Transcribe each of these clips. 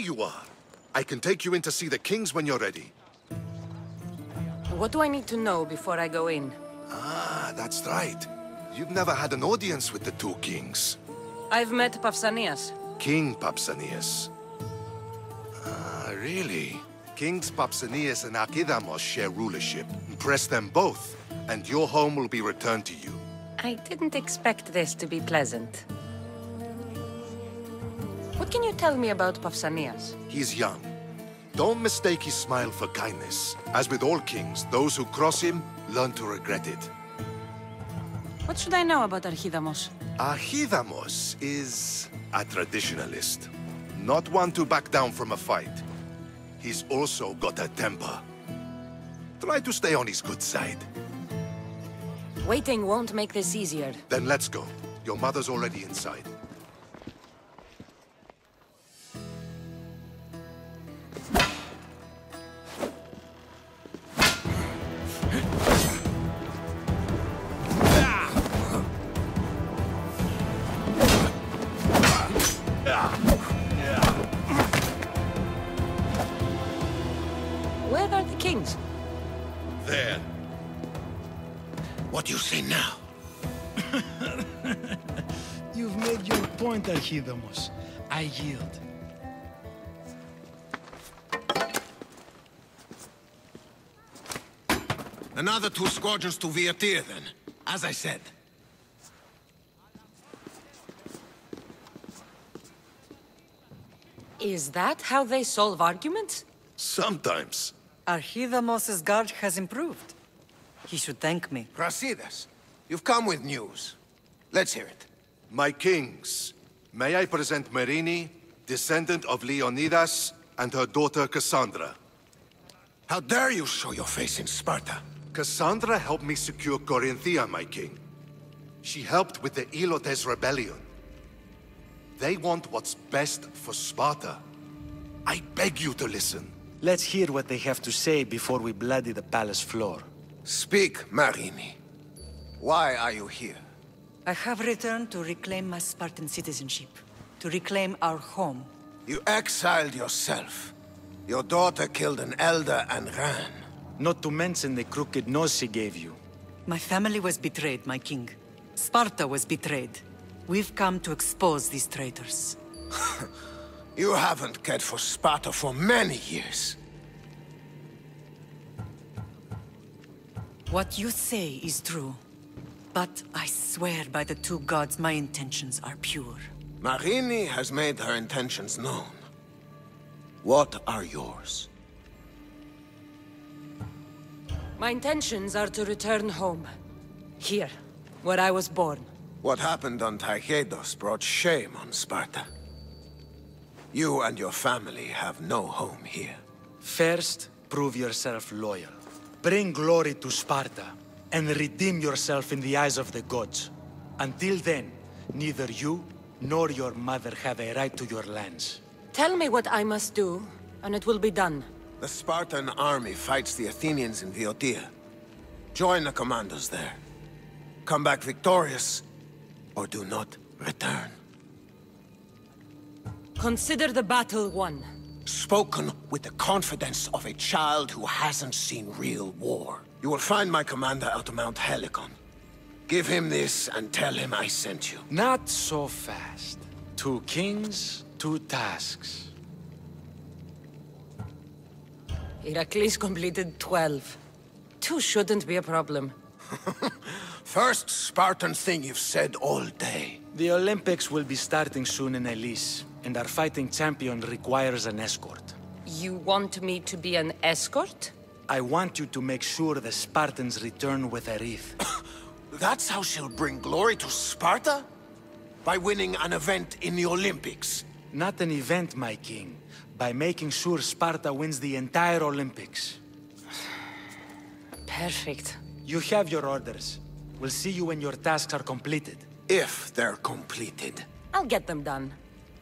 you are. I can take you in to see the kings when you're ready. What do I need to know before I go in? Ah, that's right. You've never had an audience with the two kings. I've met Pausanias. King Pausanias. Ah, really? Kings Pausanias and Archidamos share rulership. Impress them both, and your home will be returned to you. I didn't expect this to be pleasant. What can you tell me about Pausanias? He's young. Don't mistake his smile for kindness. As with all kings, those who cross him learn to regret it. What should I know about Archidamos? Archidamos is a traditionalist. Not one to back down from a fight. He's also got a temper. Try to stay on his good side. Waiting won't make this easier. Then let's go. Your mother's already inside. Point, Archidamos. I yield. Another two squadrons to Viotia, then. As I said. Is that how they solve arguments? Sometimes. Archidamos's guard has improved. He should thank me. Brasidas, you've come with news. Let's hear it. My kings, may I present Myrrine, descendant of Leonidas, and her daughter Kassandra. How dare you show your face in Sparta? Kassandra helped me secure Corinthia, my king. She helped with the Elotes rebellion. They want what's best for Sparta. I beg you to listen. Let's hear what they have to say before we bloody the palace floor. Speak, Myrrine. Why are you here? I have returned to reclaim my Spartan citizenship. To reclaim our home. You exiled yourself. Your daughter killed an elder and ran. Not to mention the crooked nose she gave you. My family was betrayed, my king. Sparta was betrayed. We've come to expose these traitors. You haven't cared for Sparta for many years. What you say is true. But I swear by the two gods my intentions are pure. Myrrine has made her intentions known. What are yours? My intentions are to return home. Here, where I was born. What happened on Taygetos brought shame on Sparta. You and your family have no home here. First, prove yourself loyal. Bring glory to Sparta, and redeem yourself in the eyes of the gods. Until then, neither you nor your mother have a right to your lands. Tell me what I must do, and it will be done. The Spartan army fights the Athenians in Viotia. Join the commandos there. Come back victorious, or do not return. Consider the battle won. Spoken with the confidence of a child who hasn't seen real war. You will find my commander out Mount Helicon. Give him this and tell him I sent you. Not so fast. Two kings, two tasks. Heracles completed 12. Two shouldn't be a problem. First Spartan thing you've said all day. The Olympics will be starting soon in Elis, and our fighting champion requires an escort. You want me to be an escort? I want you to make sure the Spartans return with a wreath. That's how she'll bring glory to Sparta? By winning an event in the Olympics. Not an event, my king. By making sure Sparta wins the entire Olympics. Perfect. You have your orders. We'll see you when your tasks are completed. If they're completed. I'll get them done.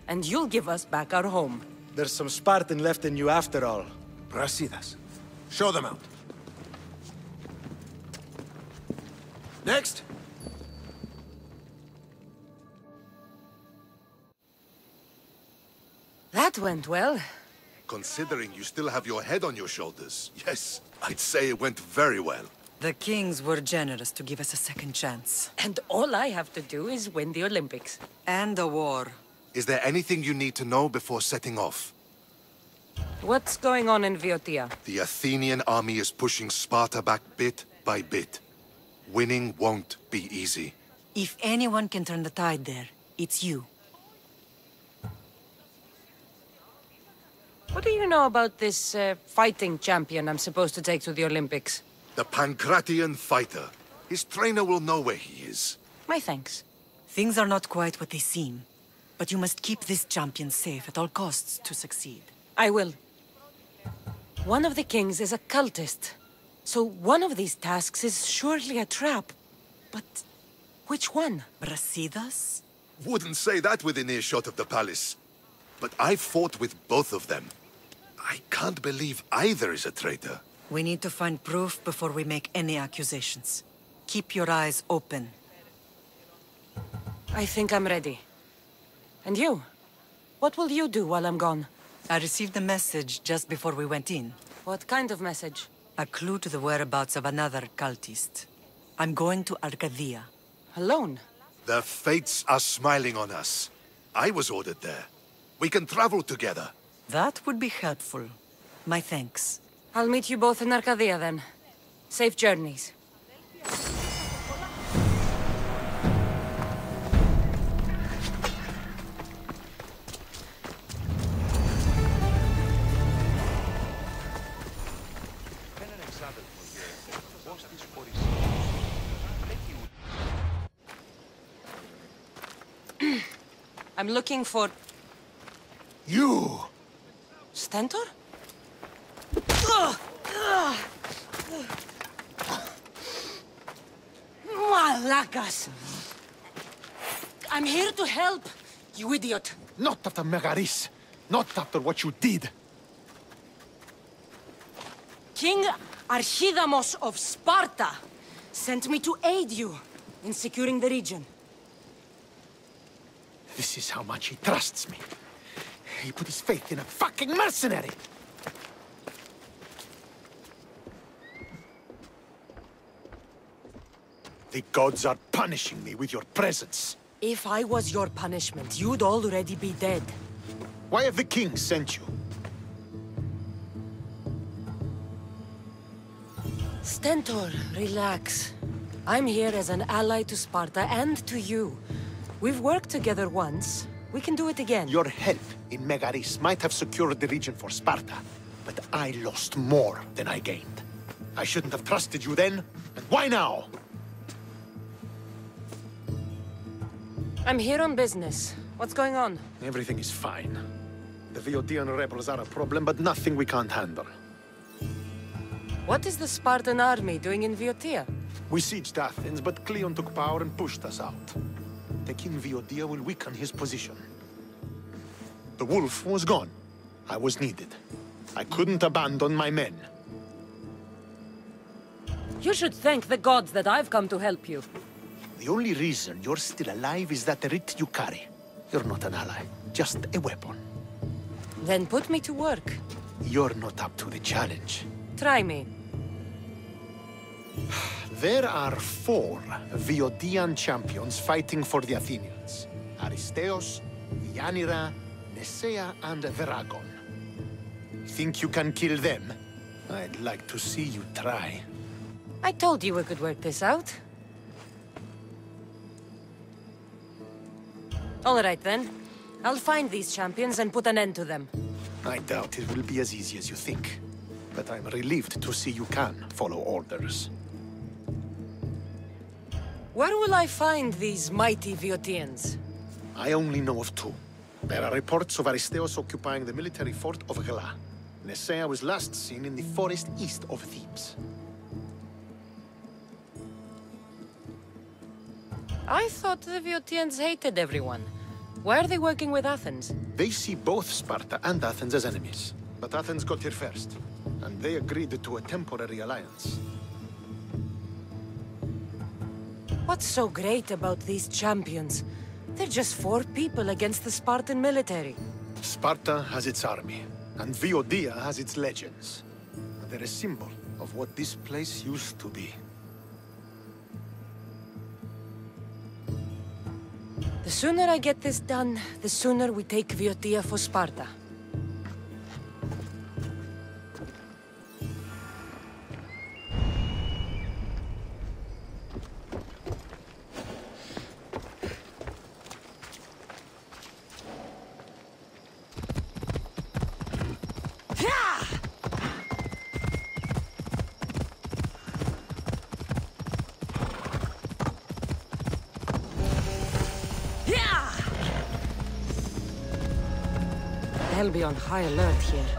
And you'll give us back our home. There's some Spartan left in you after all. Brasidas, show them out. Next. That went well. Considering you still have your head on your shoulders, yes, I'd say it went very well. The kings were generous to give us a second chance. And all I have to do is win the Olympics. And a war. Is there anything you need to know before setting off? What's going on in Viotia? The Athenian army is pushing Sparta back bit by bit. Winning won't be easy. If anyone can turn the tide there, it's you. What do you know about this uh, fighting champion I'm supposed to take to the Olympics? The Pankration fighter. His trainer will know where he is. My thanks. Things are not quite what they seem. But you must keep this champion safe at all costs to succeed. I will. One of the kings is a cultist. So one of these tasks is surely a trap. But which one? Brasidas? Wouldn't say that within earshot of the palace. But I fought with both of them. I can't believe either is a traitor. We need to find proof before we make any accusations. Keep your eyes open. I think I'm ready. And you? What will you do while I'm gone? I received a message just before we went in. What kind of message? A clue to the whereabouts of another cultist. I'm going to Arcadia. Alone? The fates are smiling on us. I was ordered there. We can travel together. That would be helpful. My thanks. I'll meet you both in Arcadia then. Safe journeys. I'm looking for You! Stentor? Malacas! I'm here to help, you idiot. Not after Megaris. Not after what you did. King Archidamos of Sparta sent me to aid you in securing the region. This is how much he trusts me. He put his faith in a fucking mercenary! The gods are punishing me with your presence. If I was your punishment, you'd already be dead. Why have the king sent you? Stentor, relax. I'm here as an ally to Sparta and to you. We've worked together once. We can do it again. Your help in Megaris might have secured the region for Sparta, but I lost more than I gained. I shouldn't have trusted you then, and why now? I'm here on business. What's going on? Everything is fine. The Viotian rebels are a problem, but nothing we can't handle. What is the Spartan army doing in Viotia? We sieged Athens, but Cleon took power and pushed us out. Taking Viotia will weaken his position. The wolf was gone. I was needed. I couldn't abandon my men. You should thank the gods that I've come to help you. The only reason you're still alive is that writ you carry. You're not an ally, just a weapon. Then put me to work. You're not up to the challenge. Try me. There are four Viotian champions fighting for the Athenians. Aristeos, Yanira, Nesea, and Veragon. Think you can kill them? I'd like to see you try. I told you we could work this out. All right then. I'll find these champions and put an end to them. I doubt it will be as easy as you think. But I'm relieved to see you can follow orders. Where will I find these mighty Viotians? I only know of two. There are reports of Aristeos occupying the military fort of Gela. Nesea was last seen in the forest east of Thebes. I thought the Viotians hated everyone. Why are they working with Athens? They see both Sparta and Athens as enemies. But Athens got here first, and they agreed to a temporary alliance. What's so great about these champions? They're just four people against the Spartan military. Sparta has its army, and Viotia has its legends. They're a symbol of what this place used to be. The sooner I get this done, the sooner we take Viotia for Sparta. They'll be on high alert here.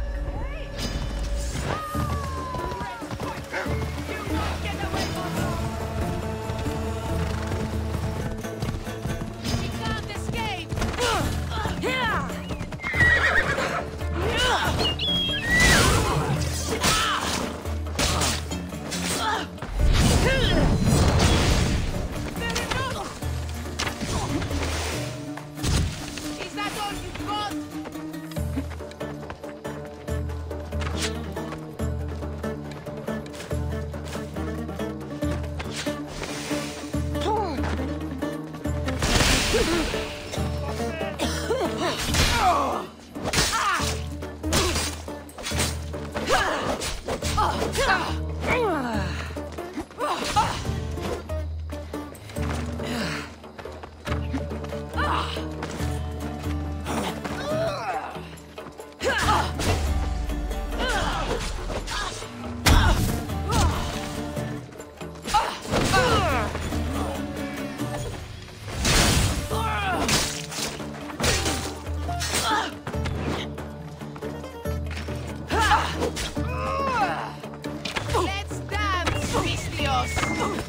Let's dance, Pistios!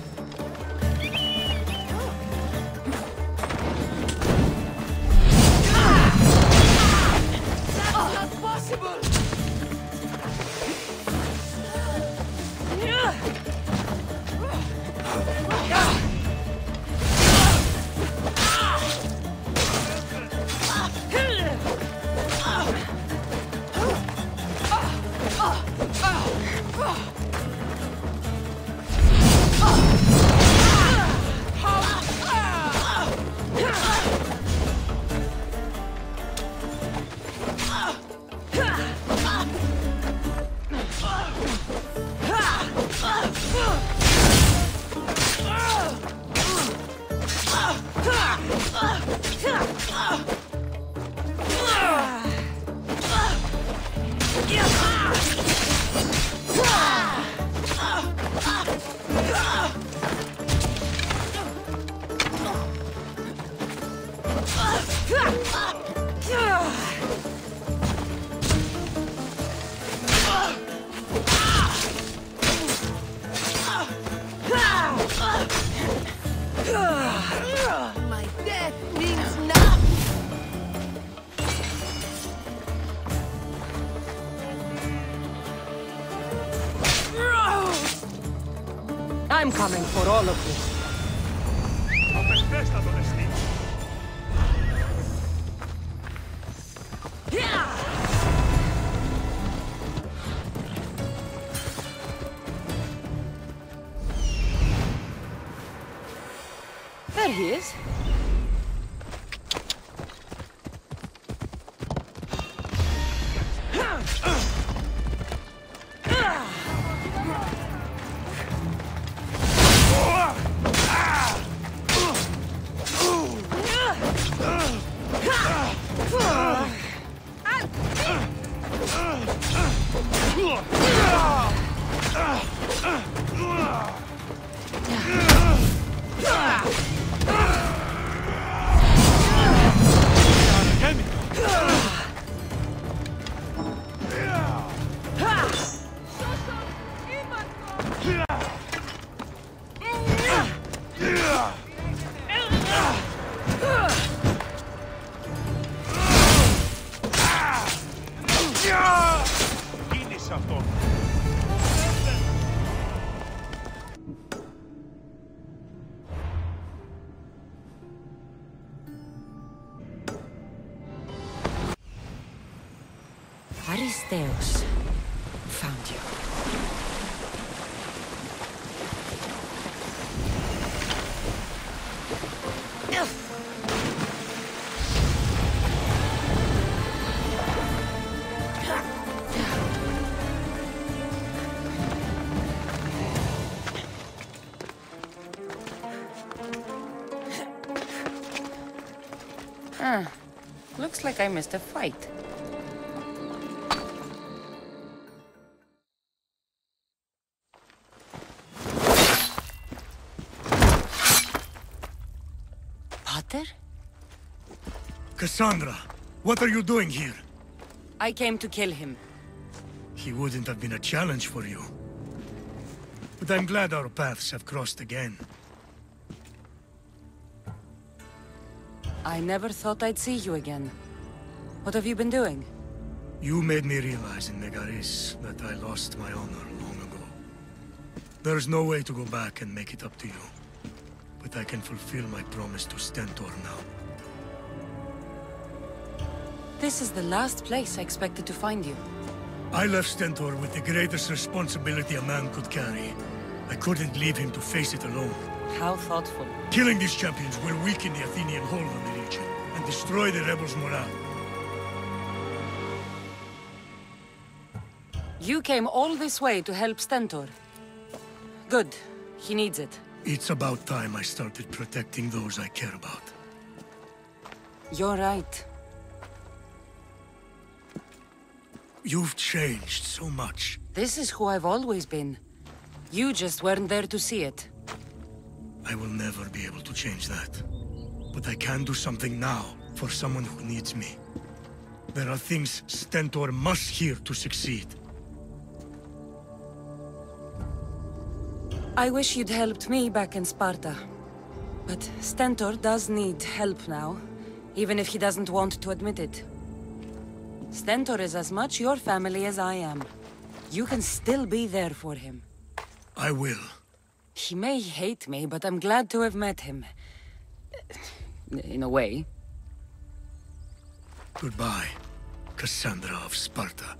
I'm coming for all of you. Aristeus. Found you. Ah, looks like I missed a fight. Kassandra, what are you doing here? I came to kill him. He wouldn't have been a challenge for you. But I'm glad our paths have crossed again. I never thought I'd see you again. What have you been doing? You made me realize in Megaris that I lost my honor long ago. There's no way to go back and make it up to you. But I can fulfill my promise to Stentor now. This is the last place I expected to find you. I left Stentor with the greatest responsibility a man could carry. I couldn't leave him to face it alone. How thoughtful. Killing these champions will weaken the Athenian hold on the region and destroy the rebels' morale. You came all this way to help Stentor. Good. He needs it. It's about time I started protecting those I care about. You're right. You've changed so much. This is who I've always been. You just weren't there to see it. I will never be able to change that. But I can do something now for someone who needs me. There are things Stentor must hear to succeed. I wish you'd helped me back in Sparta. But Stentor does need help now, even if he doesn't want to admit it. Stentor is as much your family as I am. You can still be there for him. I will. He may hate me, but I'm glad to have met him. In a way. Goodbye, Kassandra of Sparta.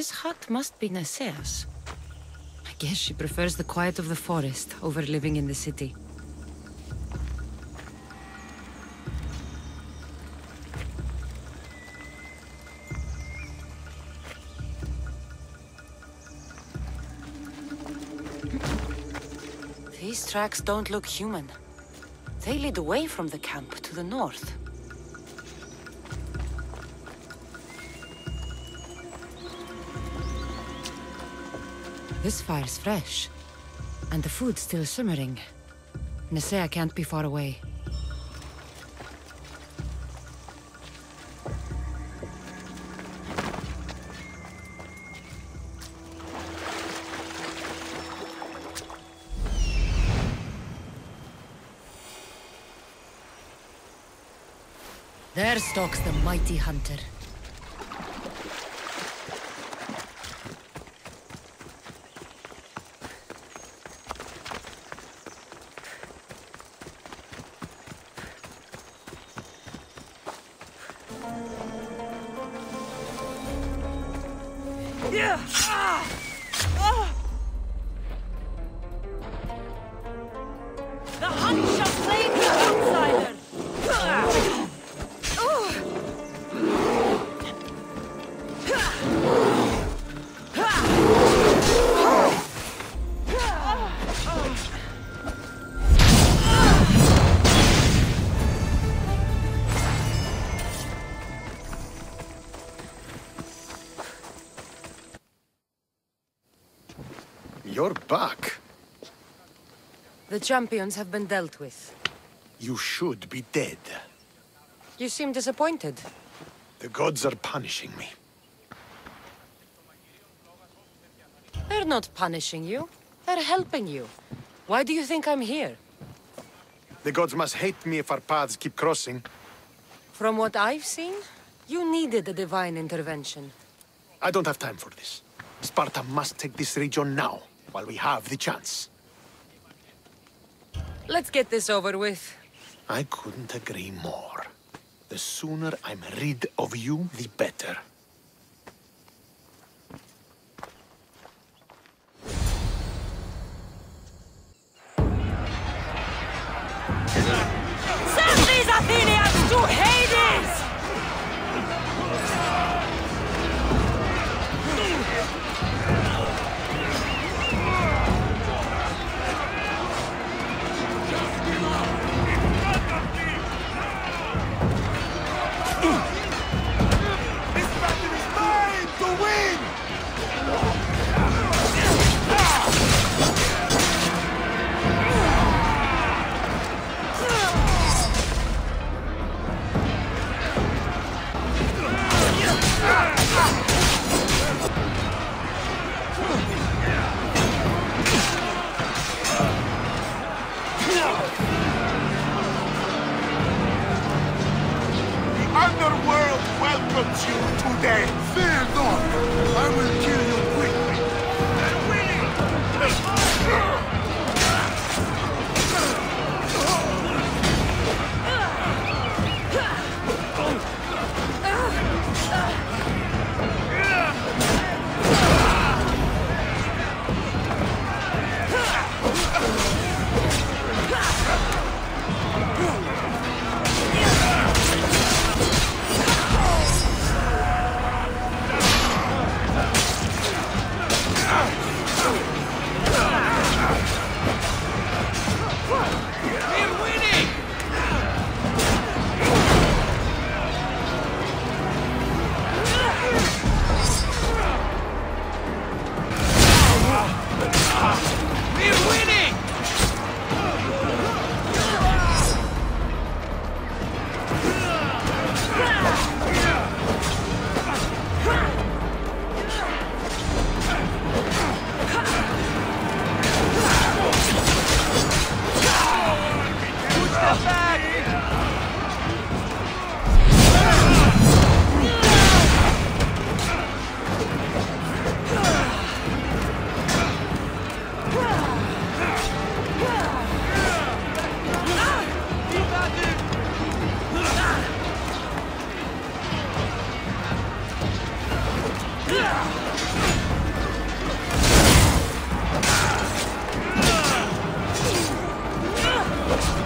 This hut must be Nasea's. I guess she prefers the quiet of the forest over living in the city. These tracks don't look human. They lead away from the camp to the north. This fire's fresh. And the food's still simmering. Nasea can't be far away. There stalks the mighty hunter. The champions have been dealt with. You should be dead. You seem disappointed. The gods are punishing me. They're not punishing you. They're helping you. Why do you think I'm here? The gods must hate me if our paths keep crossing. From what I've seen, you needed a divine intervention. I don't have time for this. Sparta must take this region now, while we have the chance. Let's get this over with. I couldn't agree more. The sooner I'm rid of you, the better. Let's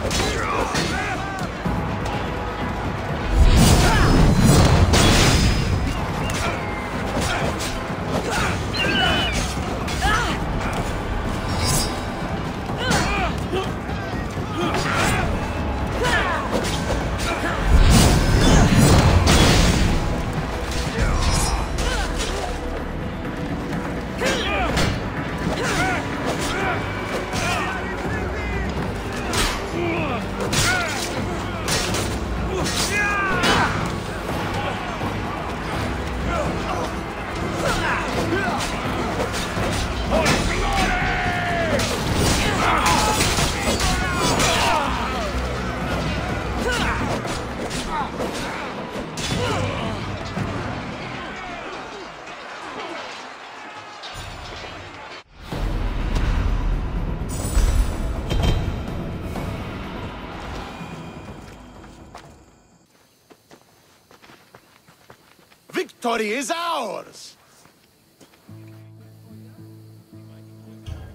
The victory is ours!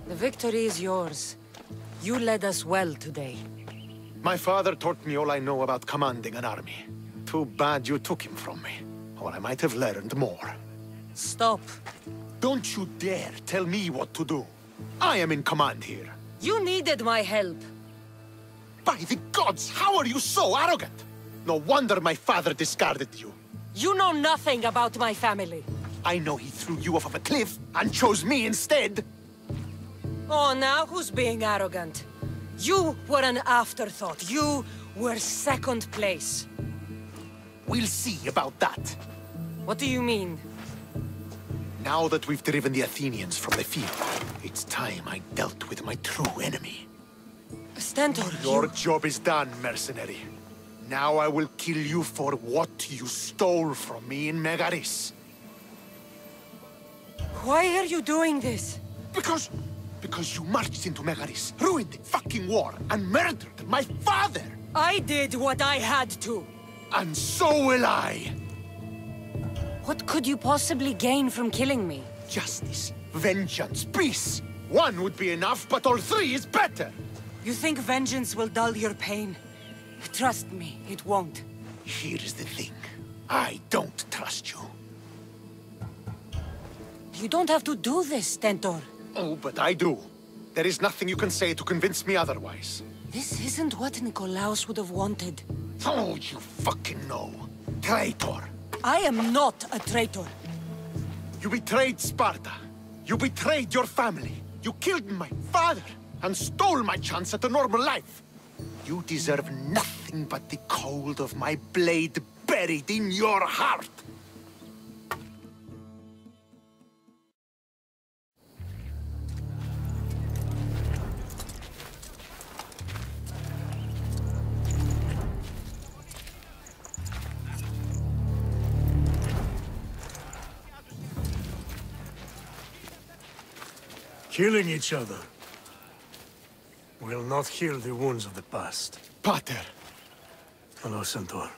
The victory is yours. You led us well today. My father taught me all I know about commanding an army. Too bad you took him from me, or I might have learned more. Stop. Don't you dare tell me what to do. I am in command here. You needed my help. By the gods, how are you so arrogant? No wonder my father discarded you. You know nothing about my family. I know he threw you off of a cliff and chose me instead. Oh, now who's being arrogant? You were an afterthought. You were second place. We'll see about that. What do you mean? Now that we've driven the Athenians from the field, it's time I dealt with my true enemy. Stentor, Your you... job is done, mercenary. Now I will kill you for what you stole from me in Megaris. Why are you doing this? Because... because you marched into Megaris, ruined the fucking war, and murdered my father! I did what I had to. And so will I! What could you possibly gain from killing me? Justice, vengeance, peace! One would be enough, but all three is better! You think vengeance will dull your pain? Trust me, it won't. Here's the thing. I don't trust you. You don't have to do this, Stentor. Oh, but I do. There is nothing you can say to convince me otherwise. This isn't what Nikolaos would have wanted. Oh, you fucking know. Traitor. I am not a traitor. You betrayed Sparta. You betrayed your family. You killed my father and stole my chance at a normal life. You deserve nothing but the cold of my blade buried in your heart. Killing each other will not heal the wounds of the past. Pater, Hello, Stentor.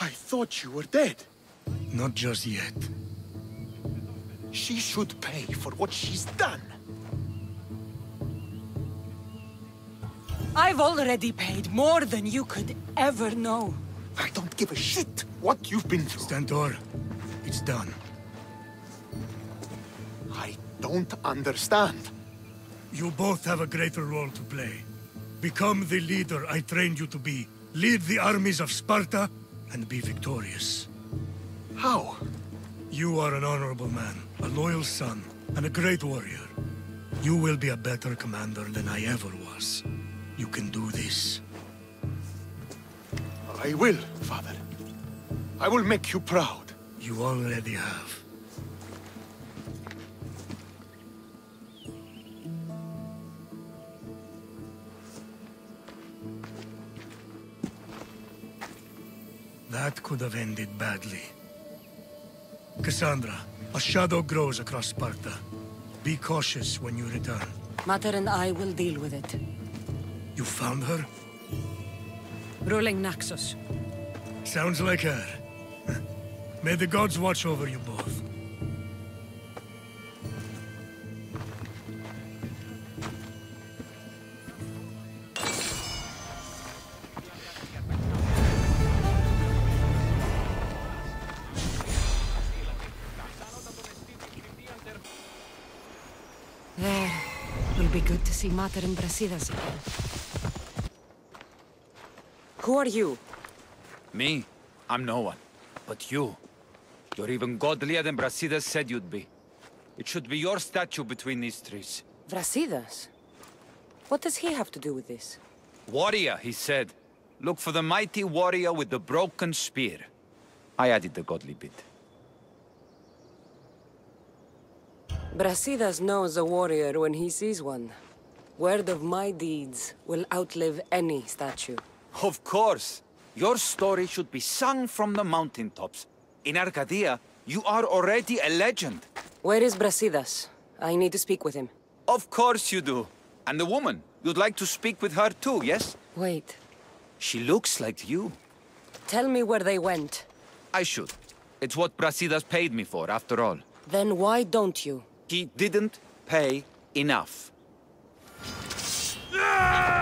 I thought you were dead. Not just yet. She should pay for what she's done. I've already paid more than you could ever know. I don't give a shit what you've been through. Stentor, it's done. Don't understand. You both have a greater role to play. Become the leader I trained you to be. Lead the armies of Sparta and be victorious. How? You are an honorable man, a loyal son, and a great warrior. You will be a better commander than I ever was. You can do this. I will, father. I will make you proud. You already have. That could have ended badly. Kassandra, a shadow grows across Sparta. Be cautious when you return. Mater and I will deal with it. You found her? Ruling Naxos. Sounds like her. May the gods watch over you both. Mater again. Who are you? Me? I'm no one. But you. You're even godlier than Brasidas said you'd be. It should be your statue between these trees. Brasidas? What does he have to do with this? Warrior, he said. Look for the mighty warrior with the broken spear. I added the godly bit. Brasidas knows a warrior when he sees one. Word of my deeds will outlive any statue. Of course. Your story should be sung from the mountaintops. In Arcadia, you are already a legend. Where is Brasidas? I need to speak with him. Of course you do. And the woman, you'd like to speak with her too, yes? Wait. She looks like you. Tell me where they went. I should. It's what Brasidas paid me for, after all. Then why don't you? He didn't pay enough. Stop!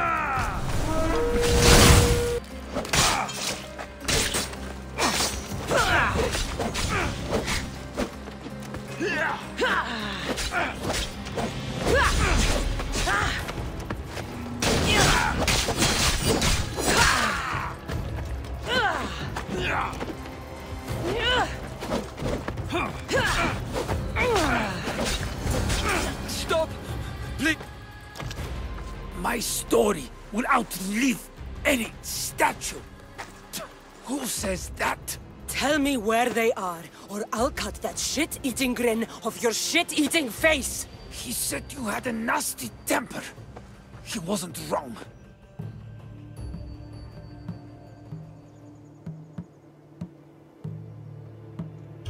My story will outlive any statue. Who says that? Tell me where they are, or I'll cut that shit-eating grin off your shit-eating face! He said you had a nasty temper. He wasn't wrong.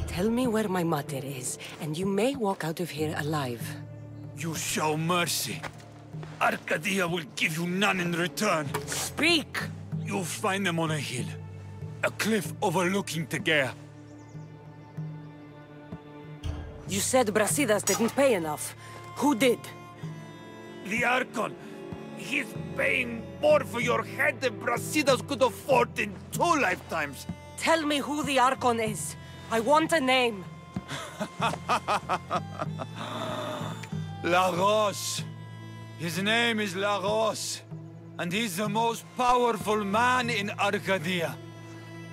Tell me where my mother is, and you may walk out of here alive. You show mercy. Arcadia will give you none in return. Speak! You'll find them on a hill. A cliff overlooking Tegea. You said Brasidas didn't pay enough. Who did? The Archon. He's paying more for your head than Brasidas could afford in two lifetimes. Tell me who the Archon is. I want a name. Lagos. His name is Lagos. And he's the most powerful man in Arcadia.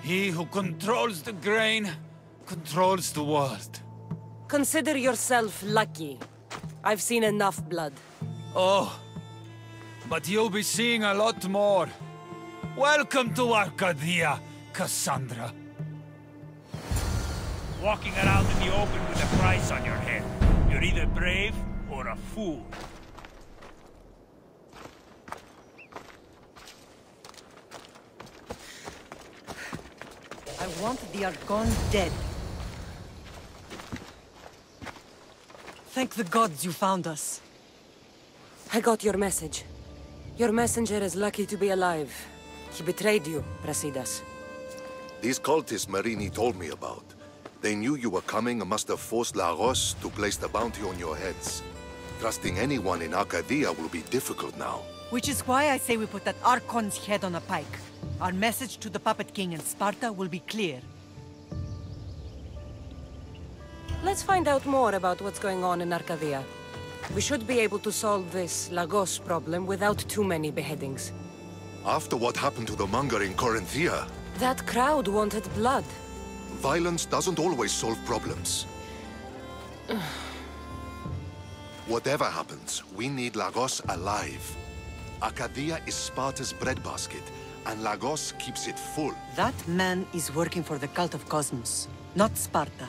He who controls the grain, controls the world. Consider yourself lucky. I've seen enough blood. Oh, but you'll be seeing a lot more. Welcome to Arcadia, Kassandra. Walking around in the open with a price on your head. You're either brave or a fool. I want the Archon dead. Thank the gods you found us. I got your message. Your messenger is lucky to be alive. He betrayed you, Brasidas. These cultists Myrrine told me about. They knew you were coming and must have forced La Lagos to place the bounty on your heads. Trusting anyone in Arcadia will be difficult now. Which is why I say we put that Archon's head on a pike. Our message to the Puppet King and Sparta will be clear. Let's find out more about what's going on in Arcadia. We should be able to solve this Lagos problem without too many beheadings. After what happened to the monger in Corinthia, That crowd wanted blood. violence doesn't always solve problems. Whatever happens, we need Lagos alive. Arcadia is Sparta's breadbasket, and Lagos keeps it full. That man is working for the cult of Kosmos, not Sparta.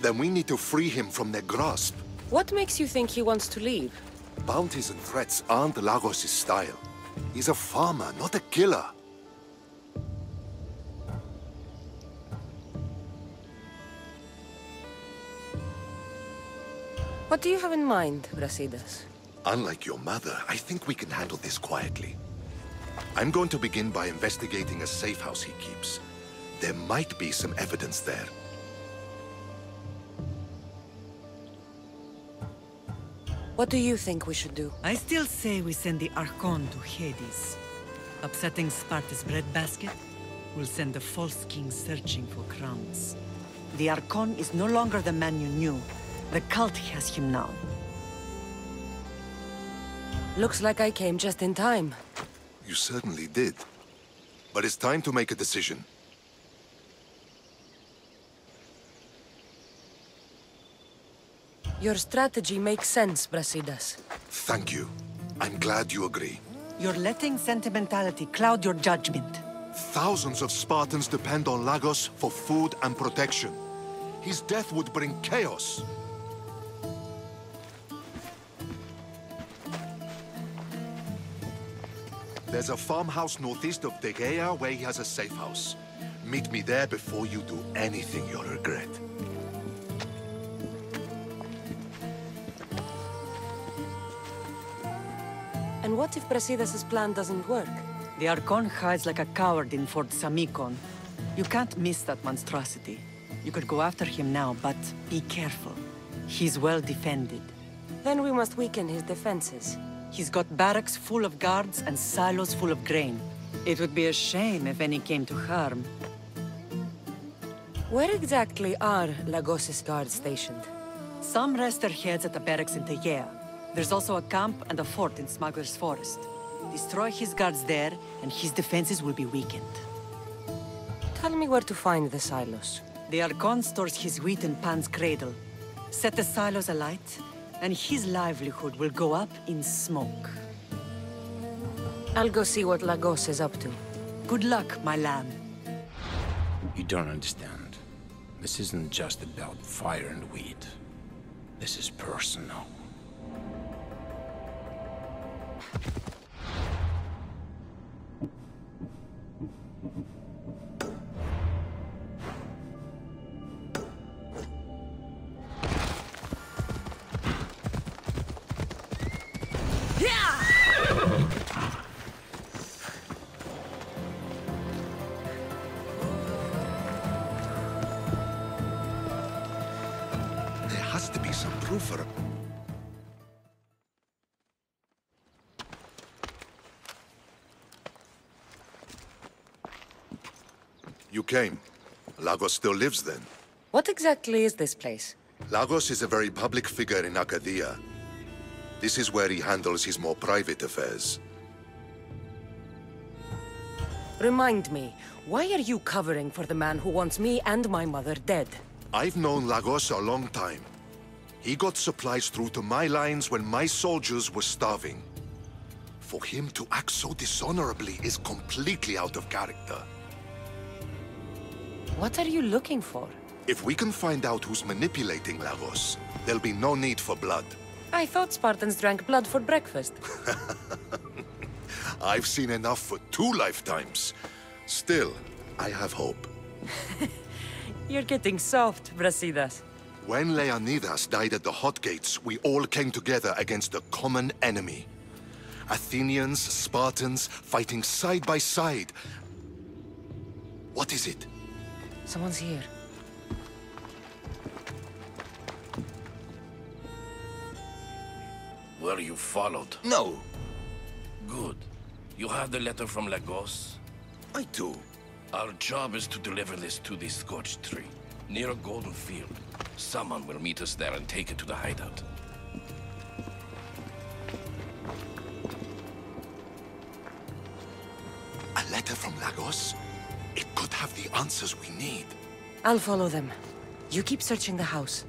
Then we need to free him from their grasp. What makes you think he wants to leave? Bounties and threats aren't Lagos' style. He's a farmer, not a killer. What do you have in mind, Brasidas? Unlike your mother, I think we can handle this quietly. I'm going to begin by investigating a safe house he keeps. There might be some evidence there. What do you think we should do? I still say we send the Archon to Hades. Upsetting Sparta's breadbasket will send the false king searching for crumbs. The Archon is no longer the man you knew. The cult has him now. Looks like I came just in time. You certainly did. But it's time to make a decision. Your strategy makes sense, Brasidas. Thank you. I'm glad you agree. You're letting sentimentality cloud your judgment. Thousands of Spartans depend on Lagos for food and protection. His death would bring chaos. There's a farmhouse northeast of Tegea where he has a safe house. Meet me there before you do anything you'll regret. And what if Brasidas' plan doesn't work? The Archon hides like a coward in Fort Samikon. You can't miss that monstrosity. You could go after him now, but be careful. He's well defended. Then we must weaken his defenses. He's got barracks full of guards and silos full of grain. It would be a shame if any came to harm. Where exactly are Lagos' guards stationed? Some rest their heads at the barracks in Tegea. There's also a camp and a fort in Smuggler's Forest. Destroy his guards there, and his defenses will be weakened. Tell me where to find the silos. The Archon stores his wheat in Pan's cradle. Set the silos alight, and his livelihood will go up in smoke. I'll go see what Lagos is up to. Good luck, my lamb. You don't understand. This isn't just about fire and weed. This is personal. Came. Lagos still lives then? What exactly is this place? Lagos is a very public figure in Arcadia. This is where he handles his more private affairs. Remind me, why are you covering for the man who wants me and my mother dead? I've known Lagos a long time. He got supplies through to my lines when my soldiers were starving. For him to act so dishonorably is completely out of character. What are you looking for? If we can find out who's manipulating Lagos, there'll be no need for blood. I thought Spartans drank blood for breakfast. I've seen enough for two lifetimes. Still, I have hope. You're getting soft, Brasidas. When Leonidas died at the Hot Gates, we all came together against a common enemy. Athenians, Spartans, fighting side by side. What is it? Someone's here. Were you followed? No. Good. You have the letter from Lagos? I do. Our job is to deliver this to the Scorched Tree, near a golden field. Someone will meet us there and take it to the hideout. A letter from Lagos? Have the answers we need. I'll follow them. You keep searching the house.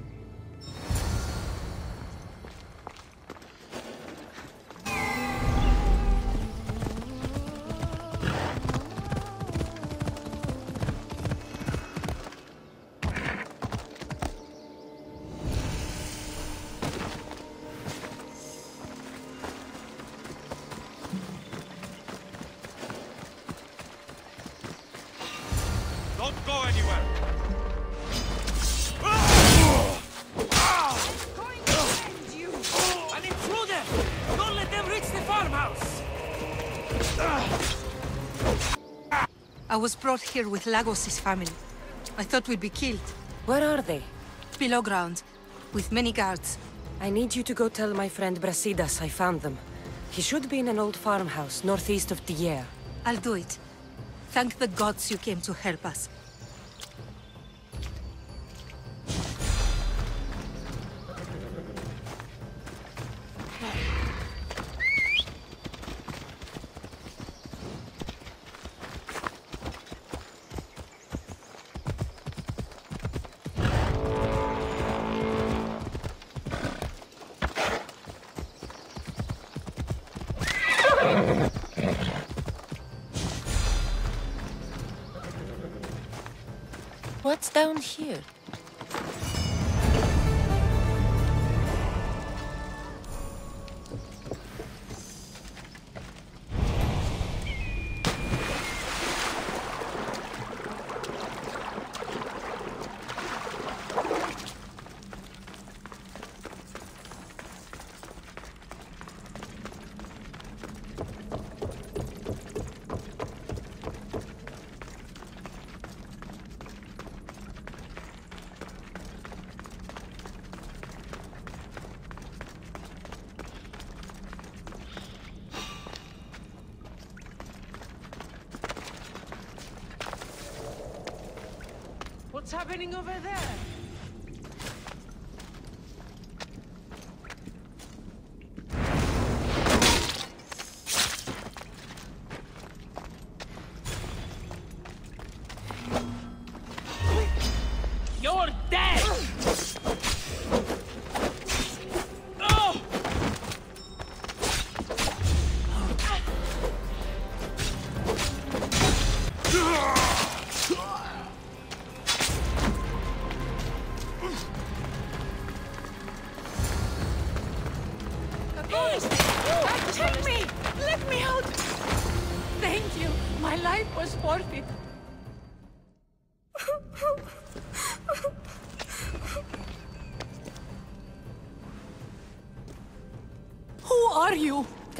Brought here with Lagos' family. I thought we'd be killed. Where are they? Below ground, with many guards. I need you to go tell my friend Brasidas I found them. He should be in an old farmhouse northeast of Tegea. I'll do it. Thank the gods you came to help us. Down here?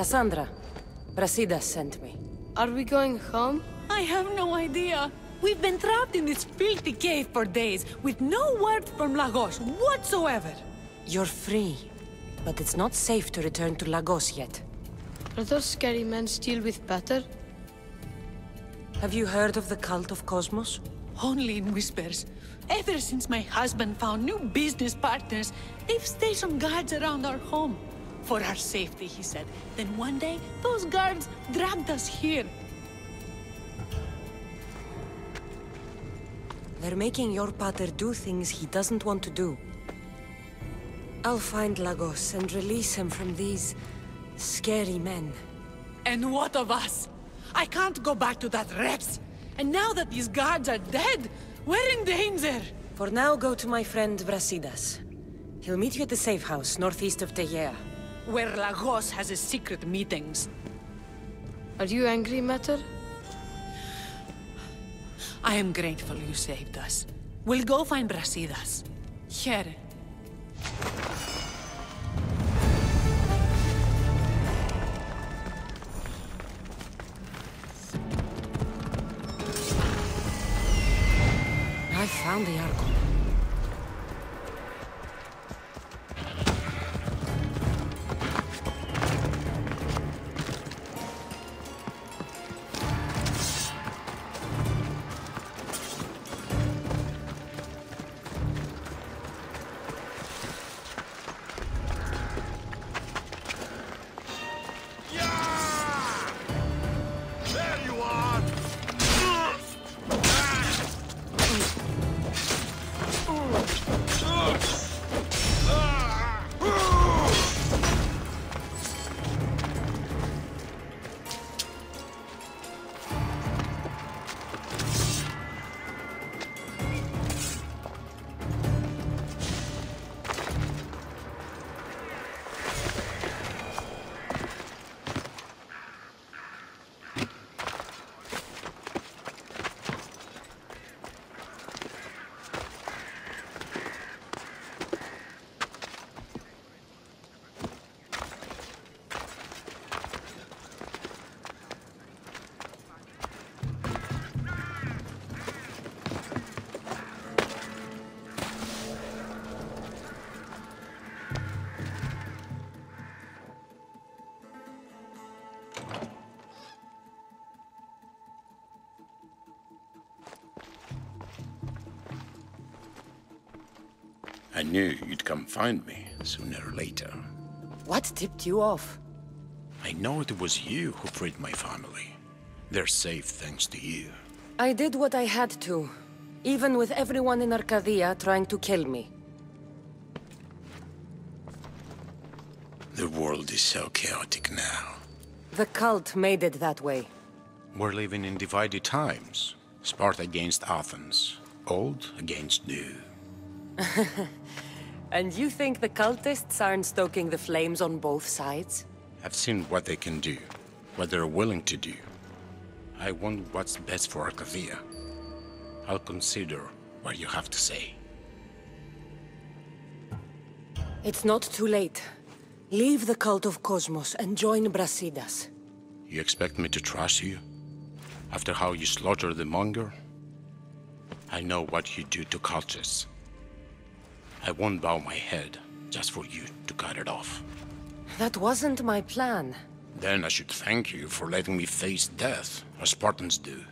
Kassandra, Brasidas sent me. Are we going home? I have no idea. We've been trapped in this filthy cave for days, with no word from Lagos whatsoever. You're free, but it's not safe to return to Lagos yet. Are those scary men still with Pater? Have you heard of the cult of Kosmos? Only in whispers. Ever since my husband found new business partners, they've stationed guards around our home. For our safety, he said. Then one day, those guards dragged us here. They're making your pater do things he doesn't want to do. I'll find Lagos and release him from these... scary men. And what of us? I can't go back to that Rex. And now that these guards are dead, we're in danger. For now, go to my friend Brasidas. He'll meet you at the safe house northeast of Tegea. Where Lagos has his secret meetings. Are you angry, Mater? I am grateful you saved us. We'll go find Brasidas. Here. I found the Archon. I knew you'd come find me sooner or later. What tipped you off? I know it was you who freed my family. They're safe thanks to you. I did what I had to, even with everyone in Arcadia trying to kill me. The world is so chaotic now. The cult made it that way. We're living in divided times. Sparta against Athens. Old against new. And you think the cultists aren't stoking the flames on both sides? I've seen what they can do, what they're willing to do. I want what's best for Arcadia. I'll consider what you have to say. It's not too late. Leave the cult of Kosmos and join Brasidas. You expect me to trust you? After how you slaughtered the monger? I know what you do to cultists. I won't bow my head just for you to cut it off. That wasn't my plan. Then I should thank you for letting me face death, as Spartans do.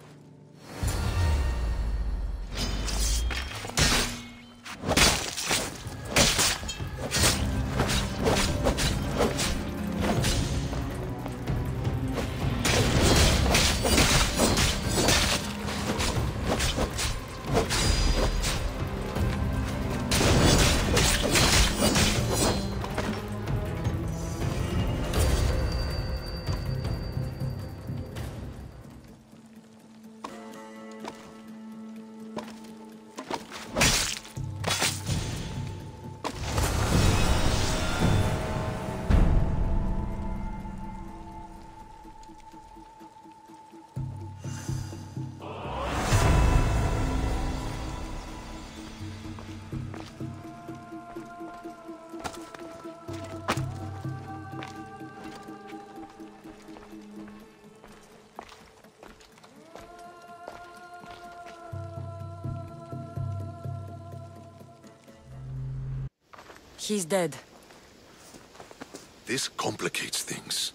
He's dead. This complicates things.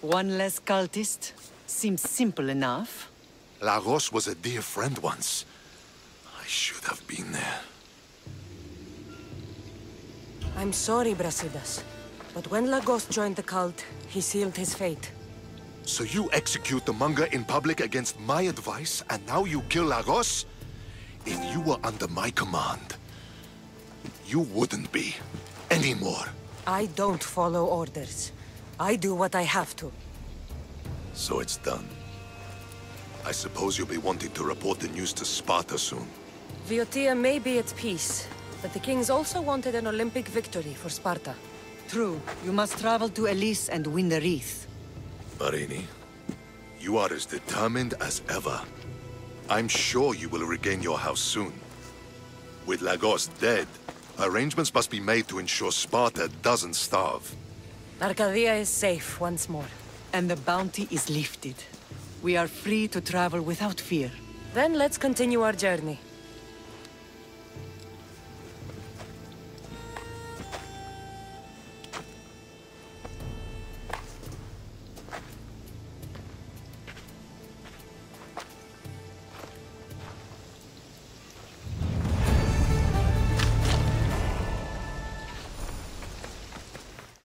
One less cultist? Seems simple enough. Lagos was a dear friend once. I should have been there. I'm sorry, Brasidas. But when Lagos joined the cult, he sealed his fate. So you execute the Monger in public against my advice, and now you kill Lagos? If you were under my command, you wouldn't be. Anymore. I don't follow orders. I do what I have to. So it's done. I suppose you'll be wanting to report the news to Sparta soon. Viotia may be at peace, but the kings also wanted an Olympic victory for Sparta. True. You must travel to Elis and win the wreath. Myrrine, you are as determined as ever. I'm sure you will regain your house soon. With Lagos dead, arrangements must be made to ensure Sparta doesn't starve. Arcadia is safe once more. And the bounty is lifted. We are free to travel without fear. Then let's continue our journey.